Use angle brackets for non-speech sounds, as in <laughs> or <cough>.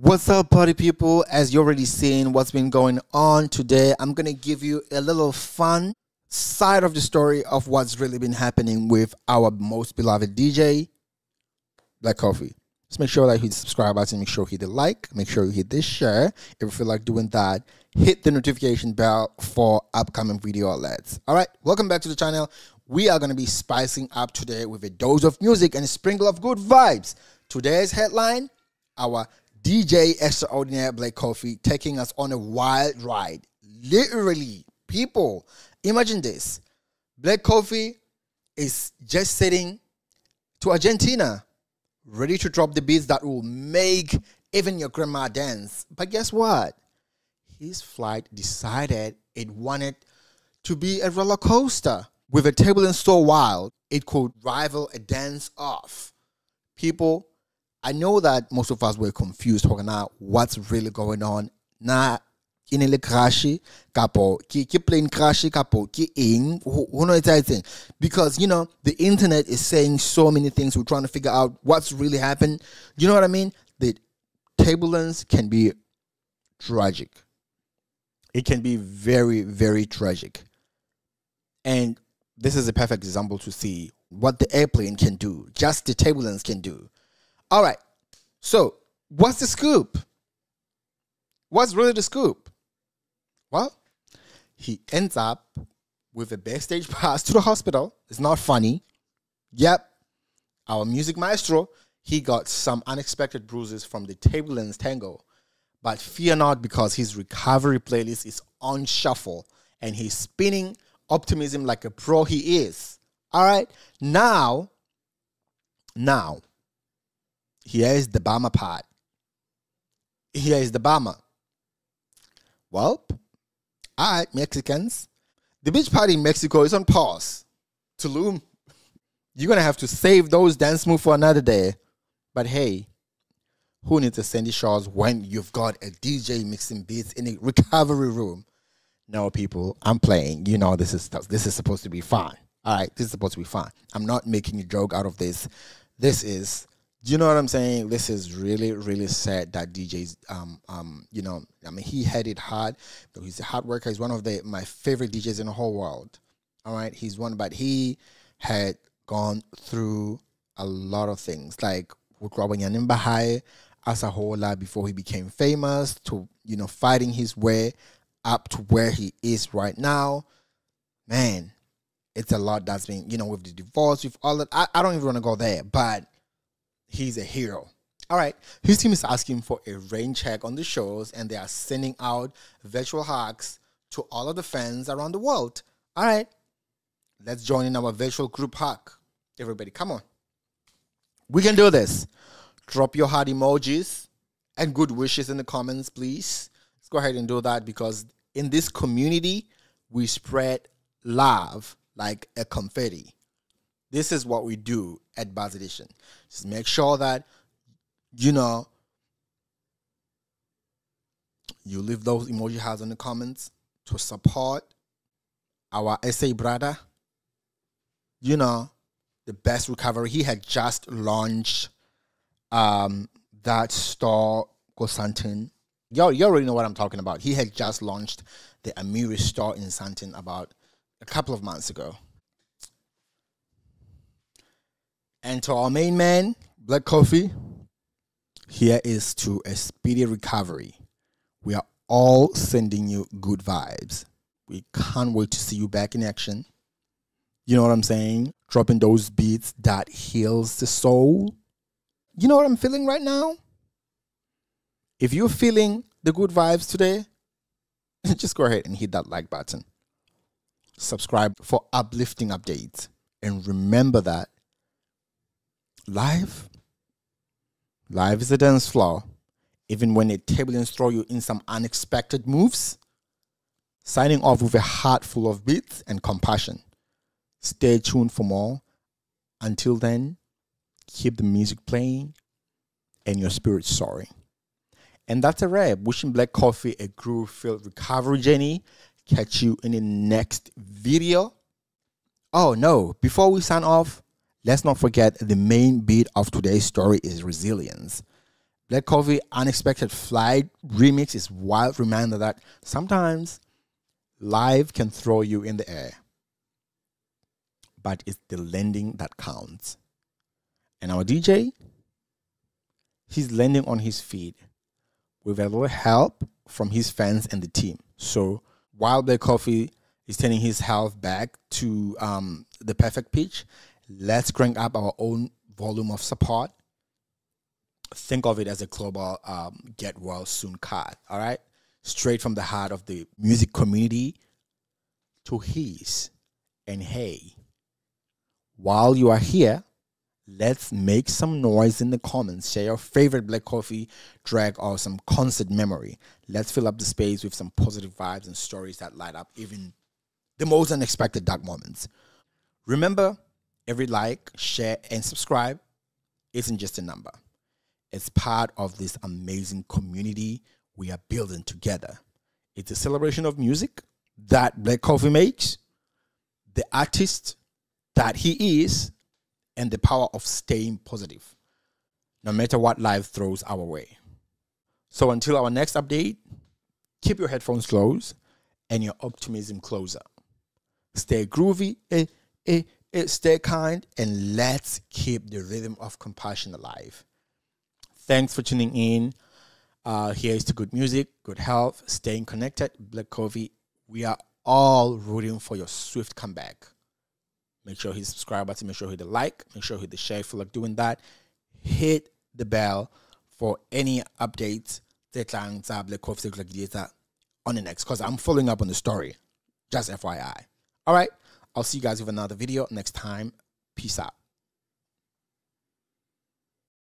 What's up, party people? As you already seen what's been going on today, I'm gonna give you a little fun side of the story of what's really been happening with our most beloved DJ, Black Coffee. Just make sure that you hit the subscribe button, make sure you hit the like, make sure you hit this share. If you feel like doing that, hit the notification bell for upcoming video alerts. All right, welcome back to the channel. We are gonna be spicing up today with a dose of music and a sprinkle of good vibes. Today's headline, our DJ Extraordinaire Black Coffee taking us on a wild ride. Literally, people, imagine this. Black Coffee is just sitting to Argentina, ready to drop the beats that will make even your grandma dance. But guess what? His flight decided it wanted to be a roller coaster. With a table and so wild, it could rival a dance off. People I know that most of us were confused talking what's really going on. Na inele crashi kapo ki ki plane crashi kapo ki ing who know it's because you know the internet is saying so many things. We're trying to figure out what's really happened. You know what i mean? The turbulence can be tragic. It can be very very tragic. And this is a perfect example to see what the airplane can do just the turbulence can do all right. So, what's the scoop? What's really the scoop? Well, he ends up with a backstage <laughs> pass to the hospital. It's not funny. Yep. Our music maestro, he got some unexpected bruises from the turbulence tango. But fear not because his recovery playlist is on shuffle and he's spinning optimism like a pro he is. All right. Now, now, here is the Bama part. Here is the Bama. Well, all right, Mexicans. The beach party in Mexico is on pause. Tulum, you're going to have to save those dance moves for another day. But hey, who needs a Sandy Shores when you've got a DJ mixing beats in a recovery room? No, people, I'm playing. You know this is this is supposed to be fun. All right, this is supposed to be fun. I'm not making a joke out of this. This is do you know what I'm saying? This is really, really sad that DJ's, um, um, you know, I mean, he had it hard. He's a hard worker. He's one of the my favorite DJs in the whole world. All right, he's one, but he had gone through a lot of things, like in Bahai as a whole lot before he became famous, to you know, fighting his way up to where he is right now. Man, it's a lot that's been, you know, with the divorce, with all that. I, I don't even want to go there, but he's a hero. All right, his team is asking for a rain check on the shows, and they are sending out virtual hugs to all of the fans around the world. All right, let's join in our virtual group hug. Everybody, come on. We can do this. Drop your heart emojis and good wishes in the comments, please. Let's go ahead and do that because in this community, we spread love like a confetti. This is what we do at Buzz Edition. Just make sure that, you know, you leave those emoji hearts in the comments to support our SA brother. You know, the best recovery. He had just launched um, that store, Gosantin. You, you already know what I'm talking about. He had just launched the Amiri store in Sandton about a couple of months ago. And to our main man, Black Coffee, here is to a speedy recovery. We are all sending you good vibes. We can't wait to see you back in action. You know what I'm saying? Dropping those beats that heals the soul. You know what I'm feeling right now? If you're feeling the good vibes today, <laughs> just go ahead and hit that like button. Subscribe for uplifting updates. And remember that life, life is a dance floor. Even when a turbulence throw you in some unexpected moves, signing off with a heart full of beats and compassion. Stay tuned for more. Until then, keep the music playing and your spirit soaring. And that's a wrap. Wishing Black Coffee a groove filled recovery journey. Catch you in the next video. Oh no, before we sign off, Let's not forget the main beat of today's story is resilience. Black Coffee Unexpected Flight remix is wild reminder that sometimes life can throw you in the air, but it's the landing that counts. And our DJ, he's landing on his feet with a little help from his fans and the team. So while Black Coffee is turning his health back to um, the perfect pitch, let's crank up our own volume of support think of it as a global um, get well soon card. All right, straight from the heart of the music community to his and hey. While you are here, let's make some noise in the comments. Share your favorite black coffee drag or some concert memory. Let's fill up the space with some positive vibes and stories that light up even the most unexpected dark moments. Remember, every like, share, and subscribe isn't just a number it's part of this amazing community we are building together. It's a celebration of music that Black Coffee makes, the artist that he is, and the power of staying positive, no matter what life throws our way. So until our next update, keep your headphones closed and your optimism closer. Stay groovy, eh, eh, stay kind, and let's keep the rhythm of compassion alive. Thanks for tuning in. Uh, here's to good music, good health, staying connected. Black Coffee, we are all rooting for your swift comeback. Make sure you subscribe button, make sure you hit the like, make sure you hit the share if you like doing that. Hit the bell for any updates. Black Coffee on the next, because I'm following up on the story. Just FYI. All right. I'll see you guys with another video next time. Peace out.